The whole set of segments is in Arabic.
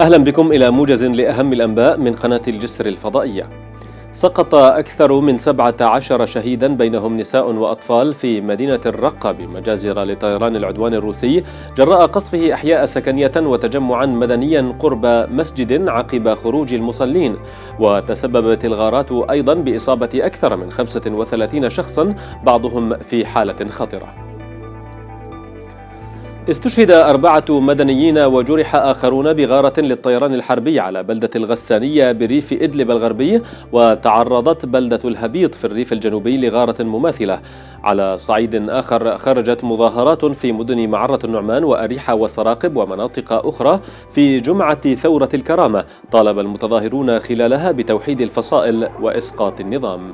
أهلا بكم إلى موجز لأهم الأنباء من قناة الجسر الفضائية. سقط أكثر من 17 شهيدا بينهم نساء وأطفال في مدينة الرقة بمجازر لطيران العدوان الروسي جراء قصفه أحياء سكنية وتجمعا مدنيا قرب مسجد عقب خروج المصلين. وتسببت الغارات أيضا بإصابة أكثر من 35 شخصا بعضهم في حالة خطرة. استشهد أربعة مدنيين وجرح آخرون بغارة للطيران الحربي على بلدة الغسانية بريف إدلب الغربي وتعرضت بلدة الهبيط في الريف الجنوبي لغارة مماثلة. على صعيد آخر خرجت مظاهرات في مدن معرة النعمان وأريحة وسراقب ومناطق أخرى في جمعة ثورة الكرامة طالب المتظاهرون خلالها بتوحيد الفصائل وإسقاط النظام.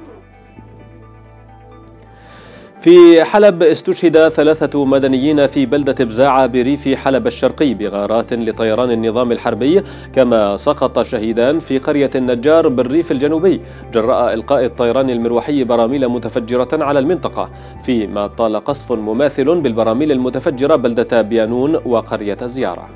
في حلب استشهد ثلاثة مدنيين في بلدة بزاعة بريف حلب الشرقي بغارات لطيران النظام الحربي كما سقط شهيدان في قرية النجار بالريف الجنوبي جراء إلقاء الطيران المروحي براميل متفجرة على المنطقة فيما طال قصف مماثل بالبراميل المتفجرة بلدة بيانون وقرية زيارة.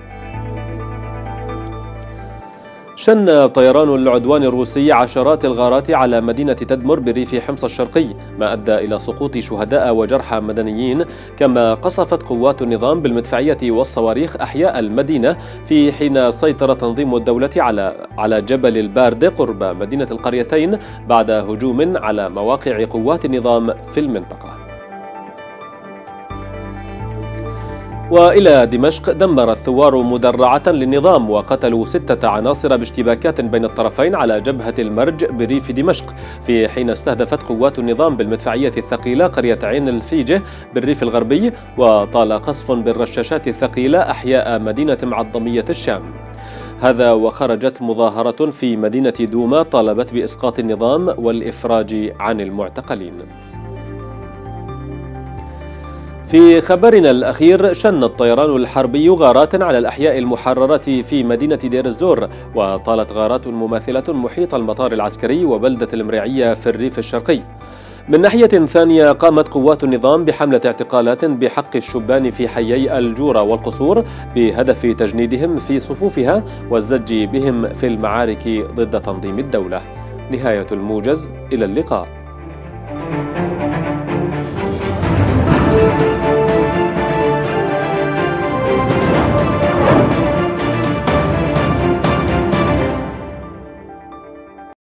شن طيران العدوان الروسي عشرات الغارات على مدينة تدمر بريف حمص الشرقي ما أدى إلى سقوط شهداء وجرحى مدنيين كما قصفت قوات النظام بالمدفعية والصواريخ أحياء المدينة في حين سيطر تنظيم الدولة على على جبل البارد قرب مدينة القريتين بعد هجوم على مواقع قوات النظام في المنطقة. وإلى دمشق دمر الثوار مدرعة للنظام وقتلوا ستة عناصر باشتباكات بين الطرفين على جبهة المرج بريف دمشق في حين استهدفت قوات النظام بالمدفعية الثقيلة قرية عين الفيجة بالريف الغربي وطال قصف بالرشاشات الثقيلة أحياء مدينة معظمية الشام. هذا وخرجت مظاهرة في مدينة دوما طالبت بإسقاط النظام والإفراج عن المعتقلين. في خبرنا الأخير شن الطيران الحربي غارات على الأحياء المحررة في مدينة دير الزور وطالت غارات مماثلة محيط المطار العسكري وبلدة المريعية في الريف الشرقي. من ناحية ثانية قامت قوات النظام بحملة اعتقالات بحق الشبان في حيي الجورة والقصور بهدف تجنيدهم في صفوفها والزج بهم في المعارك ضد تنظيم الدولة. نهاية الموجز إلى اللقاء.